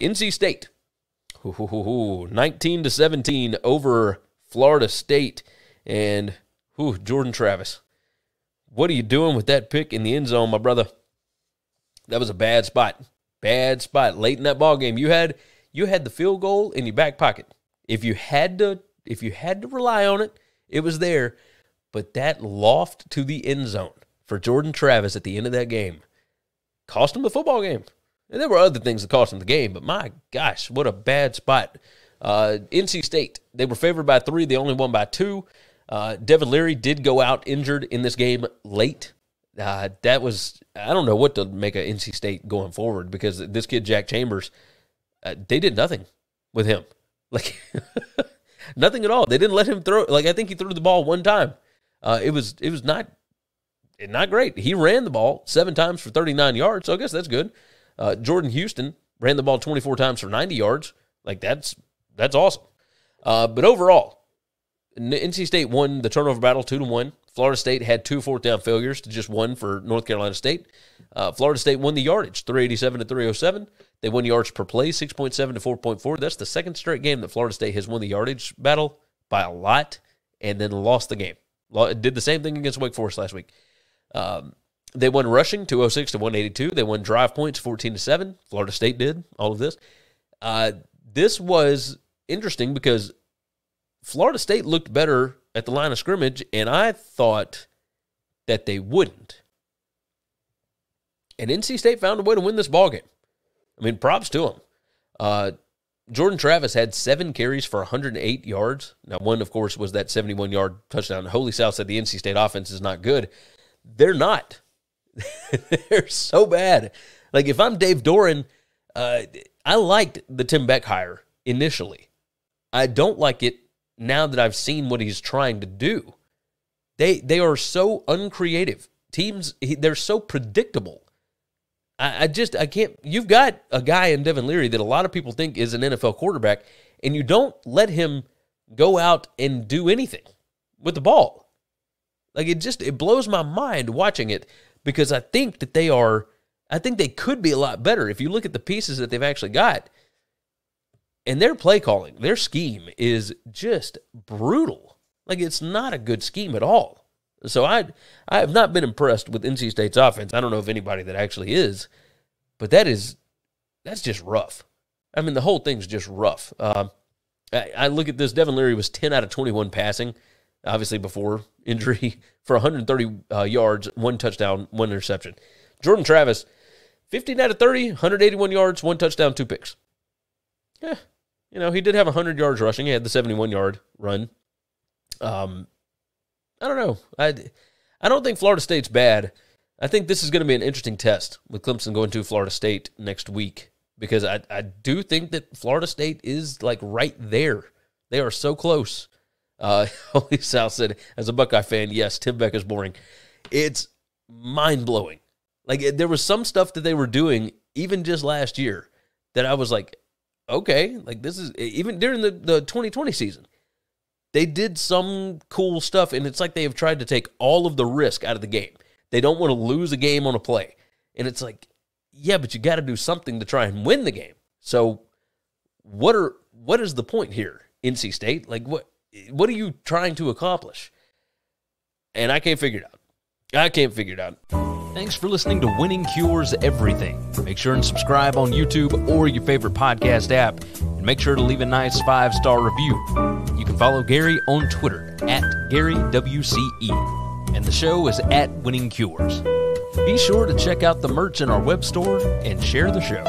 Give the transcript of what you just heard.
NC State, 19 to 17 over Florida State, and ooh, Jordan Travis. What are you doing with that pick in the end zone, my brother? That was a bad spot. Bad spot late in that ball game. You had you had the field goal in your back pocket. If you had to if you had to rely on it, it was there. But that loft to the end zone for Jordan Travis at the end of that game cost him the football game. And there were other things that cost him the game, but my gosh, what a bad spot. Uh, NC State, they were favored by three. They only won by two. Uh, Devin Leary did go out injured in this game late. Uh, that was, I don't know what to make of NC State going forward because this kid, Jack Chambers, uh, they did nothing with him. Like, nothing at all. They didn't let him throw. Like, I think he threw the ball one time. Uh, it was, it was not, not great. He ran the ball seven times for 39 yards. So I guess that's good. Uh, Jordan Houston ran the ball 24 times for 90 yards. Like, that's, that's awesome. Uh, but overall, NC State won the turnover battle two to one. Florida State had two fourth down failures to just one for North Carolina State. Uh, Florida State won the yardage, 387 to 307. They won yards per play, 6.7 to 4.4. That's the second straight game that Florida State has won the yardage battle by a lot and then lost the game. Did the same thing against Wake Forest last week. Um, they won rushing, 206 to 182. They won drive points, 14 to 7. Florida State did all of this. Uh, this was interesting because Florida State looked better at the line of scrimmage, and I thought that they wouldn't. And NC State found a way to win this ball game. I mean, props to them. Uh, Jordan Travis had seven carries for 108 yards. Now, one, of course, was that 71 yard touchdown. Holy South said the NC State offense is not good. They're not. They're so bad. Like, if I'm Dave Doeren, uh, I liked the Tim Beck hire initially. I don't like it now that I've seen what he's trying to do. They they are so uncreative. Teams they're so predictable. I, I just I can't. You've got a guy in Devin Leary that a lot of people think is an NFL quarterback, and you don't let him go out and do anything with the ball. Like it just it blows my mind watching it because I think that they are I think they could be a lot better if you look at the pieces that they've actually got. And their play calling, their scheme is just brutal. Like it's not a good scheme at all. So I I have not been impressed with NC State's offense. I don't know if anybody that actually is, but that is that's just rough. I mean, the whole thing's just rough. Um, I, I, look at this. Devin Leary was 10 out of 21 passing, obviously before injury, for 130 uh, yards, one touchdown, one interception. Jordan Travis, 15 out of 30, 181 yards, one touchdown, two picks. Yeah, you know, he did have 100 yards rushing. He had the 71 yard run. Um, I don't know. I, I don't think Florida State's bad. I think this is going to be an interesting test with Clemson going to Florida State next week because I, I do think that Florida State is like right there. They are so close. Uh, Holy South said, as a Buckeye fan, yes, Tim Beck is boring. It's mind blowing. Like there was some stuff that they were doing even just last year that I was like, okay, like this is even during the, the 2020 season. They did some cool stuff, and it's like they have tried to take all of the risk out of the game. They don't want to lose a game on a play. And it's like, yeah, but you got to do something to try and win the game. So what are what is the point here, NC State? Like what what are you trying to accomplish? And I can't figure it out. I can't figure it out. Thanks for listening to Winning Cures Everything. Make sure and subscribe on YouTube or your favorite podcast app. And make sure to leave a nice five star review. You can follow Gary on Twitter at GaryWCE. And the show is at Winning Cures. Be sure to check out the merch in our web store and share the show.